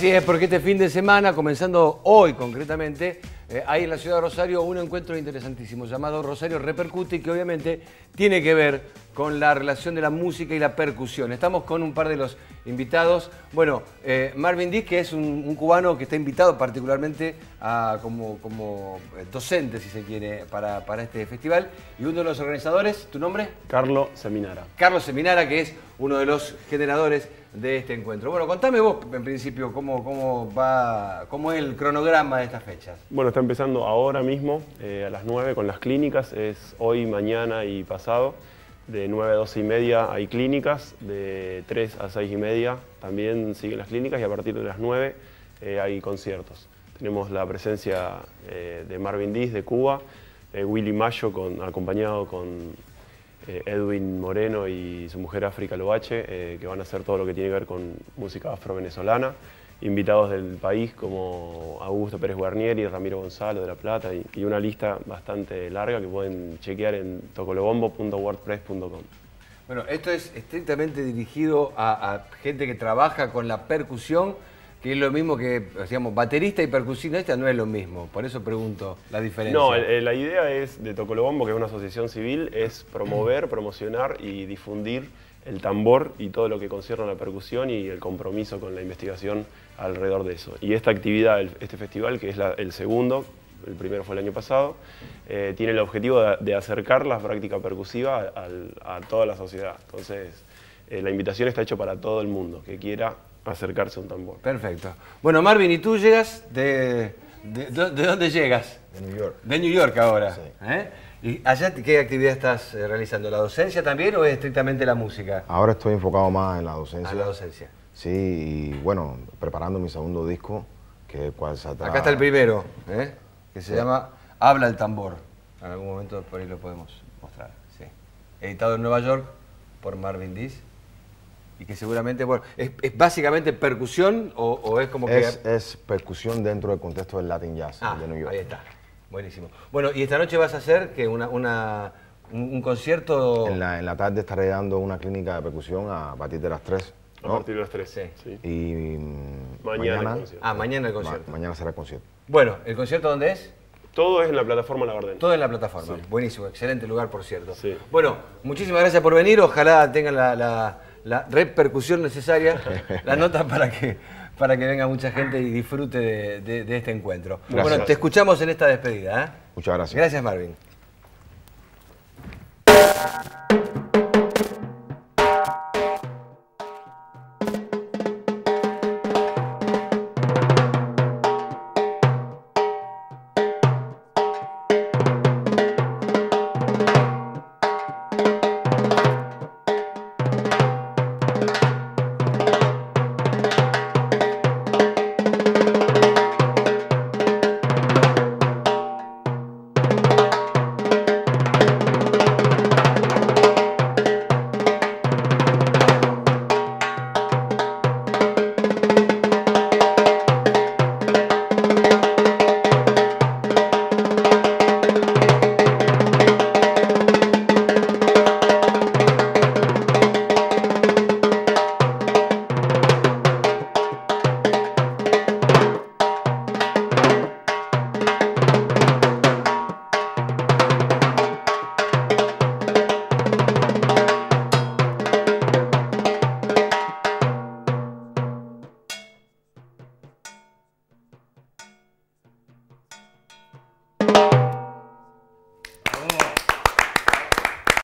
Sí, es porque este fin de semana, comenzando hoy concretamente, eh, hay en la ciudad de Rosario un encuentro interesantísimo llamado Rosario Repercute y que obviamente tiene que ver con la relación de la música y la percusión. Estamos con un par de los invitados. Bueno, eh, Marvin Diz, que es un, cubano que está invitado particularmente como, como, eh, docente, si se quiere, para, para este festival. Y uno de los organizadores, ¿tu nombre? Carlos Seminara. Carlos Seminara, que es uno de los generadores de este encuentro. Bueno, contame vos, en principio, cómo, cómo, va, cómo es el cronograma de estas fechas. Bueno, está empezando ahora mismo, eh, a las 9 con las clínicas, es hoy, mañana y pasado. De 9 a 12 y media hay clínicas, de 3 a 6 y media también siguen las clínicas y a partir de las 9 eh, hay conciertos. Tenemos la presencia eh, de Marvin Diz de Cuba, Willy Mayo acompañado con eh, Edwin Moreno y su mujer África Loache, eh, que van a hacer todo lo que tiene que ver con música afro-venezolana. Invitados del país como Augusto Pérez Guarnieri, Ramiro Gonzalo de La Plata y, una lista bastante larga que pueden chequear en tocolobombo.wordpress.com. Bueno, esto es estrictamente dirigido a gente que trabaja con la percusión que es lo mismo que, digamos, baterista y percusionista no es lo mismo, por eso pregunto la diferencia. No, la idea es de Tocolobombo, que es una asociación civil, es promover, promocionar y difundir el tambor y todo lo que concierne a la percusión y el compromiso con la investigación alrededor de eso. Y esta actividad, este festival, que es el segundo, el primero fue el año pasado, eh, tiene el objetivo de, acercar la práctica percusiva a, toda la sociedad. Entonces, eh, la invitación está hecha para todo el mundo que quiera acercarse a un tambor. Perfecto. Bueno, Marvin, ¿y tú llegas de, de, dónde llegas? De New York. De New York ahora. Sí. ¿eh? ¿Y allá qué actividad estás eh, realizando? ¿La docencia también o es estrictamente la música? Ahora estoy enfocado más en la docencia. En la docencia. Sí, y bueno, preparando mi segundo disco, que cual se Acá está el primero, ¿eh? que se llama Habla el tambor. En algún momento por ahí lo podemos mostrar. Sí. Editado en Nueva York por Marvin Diz y que seguramente, bueno, ¿es, básicamente percusión o, es como que...? Es, percusión dentro del contexto del Latin Jazz ah, de New York. ahí está. Buenísimo. Bueno, y esta noche vas a hacer que una, una, un, concierto... En la, en la tarde estaré dando una clínica de percusión a partir de las 3. A partir de las 3, sí. Y mm, mañana, el Ah, mañana el concierto. mañana será el concierto. Bueno, ¿el concierto dónde es? Todo es en la plataforma La Garden. Todo en la plataforma. Buenísimo, excelente lugar, por cierto. Sí. Bueno, muchísimas gracias por venir. Ojalá tengan la la repercusión necesaria, la nota para que, para que venga mucha gente y disfrute de, este encuentro. Bueno, te escuchamos en esta despedida. ¿eh? Muchas gracias. Gracias, Marvin.